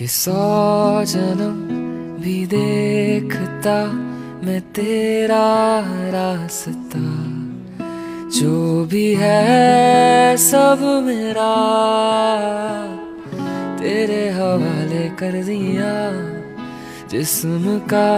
कि सौ जन्म भी देखता मैं तेरा रास्ता। जो भी है सब मेरा। तेरे हवाले कर दिया जिस्म का